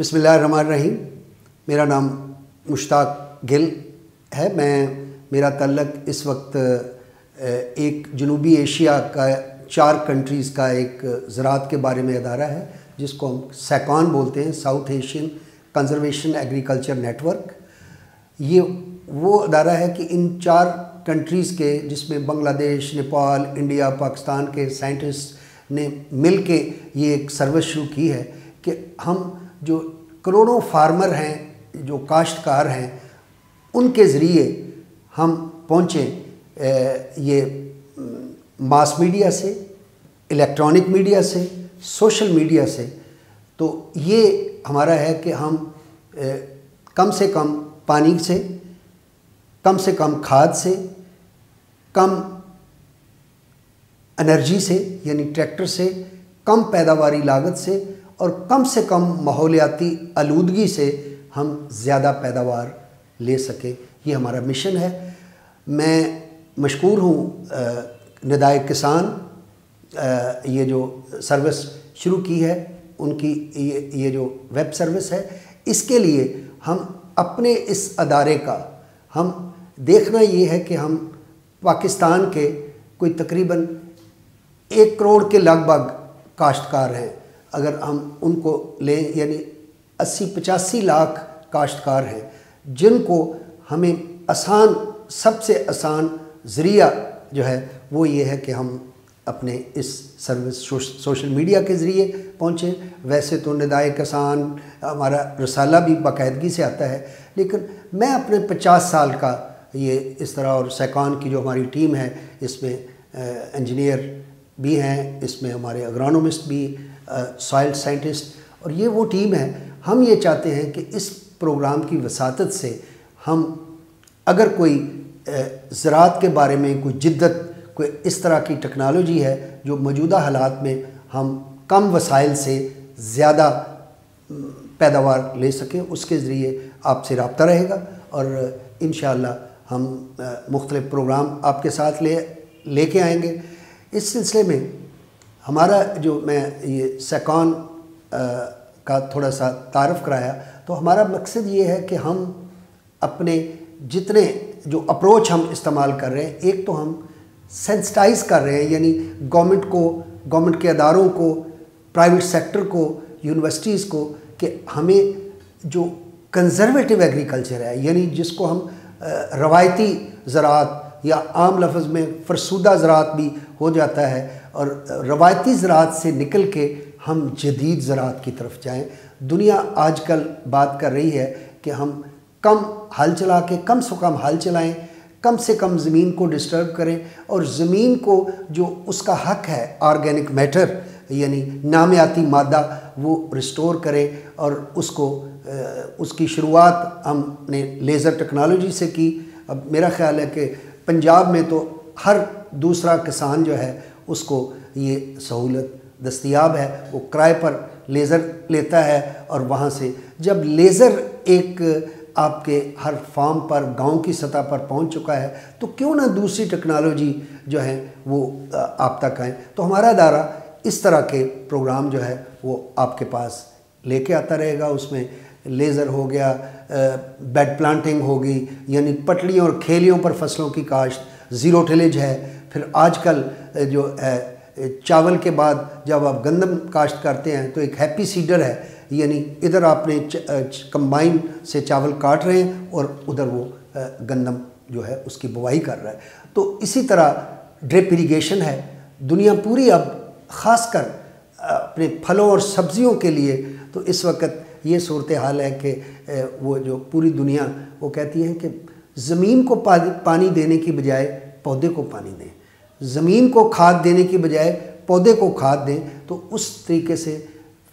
بسم اللہ الرحمن الرحیم۔ میرا نام مشتاق گل ہے۔ میں، میرا تعلق اس وقت ایک جنوبی ایشیا کا، چار کنٹریز کا ایک زراعت کے بارے میں ادارہ ہے، جس کو ہم سیکان بولتے ہیں South Asian conservation agriculture network یہ وہ ادارہ ہے کہ ان چار کنٹریز کے، جس میں بنگلہ دیش، نیپال، انڈیا، پاکستان کے سائنٹسٹ نے مل کے یہ ایک سروس شروع کی ہے کہ ہم جو کروڑوں فارمر ہیں، جو کاشتکار ہیں، ان کے ذریعے ہم پہنچیں یہ ماس میڈیا سے، الیکٹرانک میڈیا سے، سوشل میڈیا سے۔ تو یہ ہمارا ہے کہ ہم کم سے کم پانی سے، کم سے کم کھاد سے، کم انرجی سے یعنی ٹریکٹر سے، کم پیداواری لاگت سے اور کم سے کم ماحولیاتی آلودگی سے ہم زیادہ پیداوار لے سکیں۔ یہ ہمارا مشن ہے۔ میں مشکور ہوں ندائے کسان یہ جو سروس شروع کی ہے، ان کی یہ جو ویب سروس ہے، اس کے لیے ہم اپنے اس ادارے کا، ہم دیکھنا یہ ہے کہ ہم پاکستان کے کوئی تقریباً ایک کروڑ کے لگ بھگ کاشتکار ہیں۔ اگر ہم ان کو لیں یعنی اسی پچاسی لاکھ کاشتکار ہیں، جن کو ہمیں آسان، سب سے آسان ذریعہ جو ہے، وہ یہ ہے کہ ہم اپنے اس سروس سوشل میڈیا کے ذریعے پہنچیں۔ ویسے تو ندائے کسان ہمارا رسالہ بھی باقاعدگی سے آتا ہے، لیکن میں اپنے پچاس سال کا یہ اس طرح اور سیکان کی جو ہماری ٹیم ہے، اس میں انجینئر بھی ہیں، اس میں ہمارے اگرانومسٹ بھی سائل سائنٹسٹ، اور یہ وہ ٹیم ہے، ہم یہ چاہتے ہیں کہ اس پروگرام کی وساطت سے ہم اگر کوئی زراعت کے بارے میں کوئی جدت، کوئی اس طرح کی ٹیکنالوجی ہے جو موجودہ حالات میں ہم کم وسائل سے زیادہ پیداوار لے سکیں، اس کے ذریعے آپ سے رابطہ رہے گا، اور انشاءاللہ ہم مختلف پروگرام آپ کے ساتھ لے لے کے آئیں گے۔ اس سلسلے میں ہمارا جو میں یہ سیکان کا تھوڑا سا تعارف کرایا، تو ہمارا مقصد یہ ہے کہ ہم اپنے جتنے جو اپروچ ہم استعمال کر رہے ہیں، ایک تو ہم سینسٹائز کر رہے ہیں یعنی گورنمنٹ کو گورنمنٹ کے اداروں کو پرائیویٹ سیکٹر کو یونیورسٹیز کو، کہ ہمیں جو کنزرویٹو ایگریکلچر ہے یعنی جس کو ہم روایتی زراعت یا عام لفظ میں فرسودہ زراعت بھی ہو جاتا ہے اور روایتی زراعت سے نکل کے ہم جدید زراعت کی طرف جائیں۔ دنیا آج کل بات کر رہی ہے کہ ہم کم حل چلا کے کم سے کم حل چلائیں، کم سے کم زمین کو ڈسٹرب کریں اور زمین کو جو اس کا حق ہے آرگینک میٹر یعنی نامیاتی مادہ، وہ ریسٹور کریں اور اس کو اس کی شروعات ہم نے لیزر ٹیکنالوجی سے کی۔ اب میرا خیال ہے کہ پنجاب میں تو ہر دوسرا کسان جو ہے، اس کو یہ سہولت دستیاب ہے، وہ کرائے پر لیزر لیتا ہے اور وہاں سے جب لیزر ایک آپ کے ہر فارم پر، گاؤں کی سطح پر پہنچ چکا ہے، تو کیوں نہ دوسری ٹیکنالوجی جو ہے، وہ آپ تک آئیں تو ہمارا ادارہ اس طرح کے پروگرام جو ہے، وہ آپ کے پاس لے کے آتا رہے گا۔ اس میں لیزر ہو گیا، بیڈ پلانٹنگ ہوگی یعنی پٹلیوں اور کھیلیوں پر فصلوں کی کاشت، زیرو ٹیلیج ہے۔ پھر آج کل جو ہے، چاول کے بعد جب آپ گندم کاشت کرتے ہیں تو ایک ہیپی سیڈر ہے یعنی ادھر آپ نے کمبائن سے چاول کاٹ رہے ہیں اور ادھر وہ گندم جو ہے اس کی بوائی کر رہا ہے۔ تو اسی طرح ڈرپ اریگیشن ہے۔ دنیا پوری اب خاص کر اپنے پھلوں اور سبزیوں کے لیے تو اس وقت یہ صورتحال ہے کہ وہ جو پوری دنیا وہ کہتی ہے کہ زمین کو پانی دینے کی بجائے پودے کو پانی دیں۔ زمین کو کھاد دینے کی بجائے پودے کو کھاد دیں۔ تو اس طریقے سے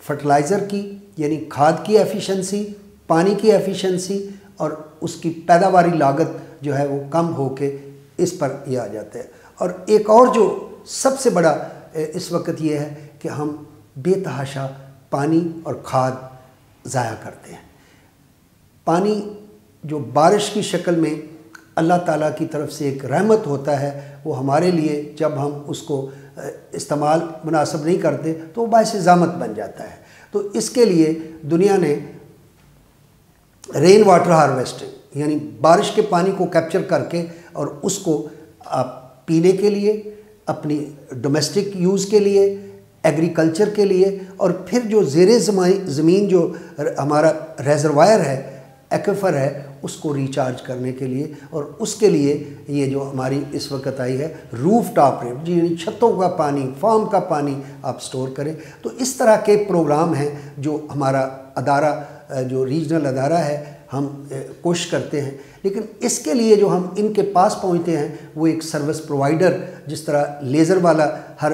فرٹلائزر کی یعنی کھاد کی ایفیشنسی پانی کی ایفیشنسی اور اس کی پیداواری لاگت جو ہے وہ کم ہو کے اس پر یہ آ جاتا ہے۔ اور ایک اور جو سب سے بڑا اس وقت یہ ہے کہ ہم بے تحاشا پانی اور کھاد ضائع کرتے ہیں۔ پانی جو بارش کی شکل میں اللہ تعالیٰ کی طرف سے ایک رحمت ہوتا ہے، وہ ہمارے لیے جب ہم اس کو استعمال مناسب نہیں کرتے تو وہ باعث زامت بن جاتا ہے۔ تو اس کے لیے دنیا نے رین واٹر ہارویسٹنگ یعنی بارش کے پانی کو کیپچر کر کے اور اس کو آپ پینے کے لیے، اپنی ڈومیسٹک یوز کے لیے ایگریکلچر کے لیے اور پھر جو زیر زمین جو ہمارا ریزروائر ہے ایکوفر ہے، اس کو ریچارج کرنے کے لیے اور اس کے لیے یہ جو ہماری اس وقت آئی ہے، روف ٹاپ ریپ جی یعنی چھتوں کا پانی، فارم کا پانی آپ سٹور کریں۔ تو اس طرح کے پروگرام ہیں جو ہمارا ادارہ، جو ریجنل ادارہ ہے، ہم کوشش کرتے ہیں۔ لیکن اس کے لیے جو ہم ان کے پاس پہنچتے ہیں، وہ ایک سروس پرووائڈر، جس طرح لیزر والا ہر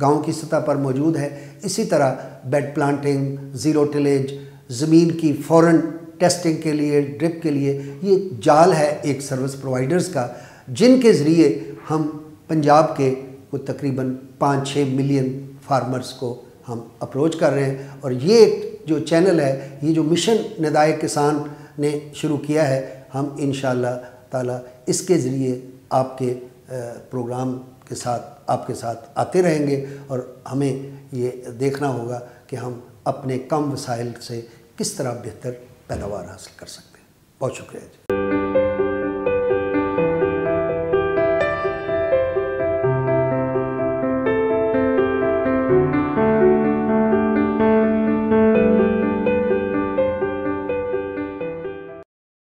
گاؤں کی سطح پر موجود ہے، اسی طرح بیڈ پلانٹنگ، زیرو ٹلیج زمین کی فورن ٹیسٹنگ کے لیے ڈرپ کے لیے، یہ جال ہے ایک سروس پرووائڈرز کا، جن کے ذریعے ہم پنجاب کے کو تقریباً پانچ چھ ملین فارمرز کو ہم اپروچ کر رہے ہیں۔ اور یہ جو چینل ہے، یہ جو مشن ندائے کسان نے شروع کیا ہے، ہم انشاءاللہ تعالی اس کے ذریعے آپ کے پروگرام کے ساتھ، آپ کے ساتھ آتے رہیں گے۔ اور ہمیں یہ دیکھنا ہوگا کہ ہم اپنے کم وسائل سے کس طرح بہتر پیداوار حاصل کر سکتے ہیں۔ بہت شکریہ جی۔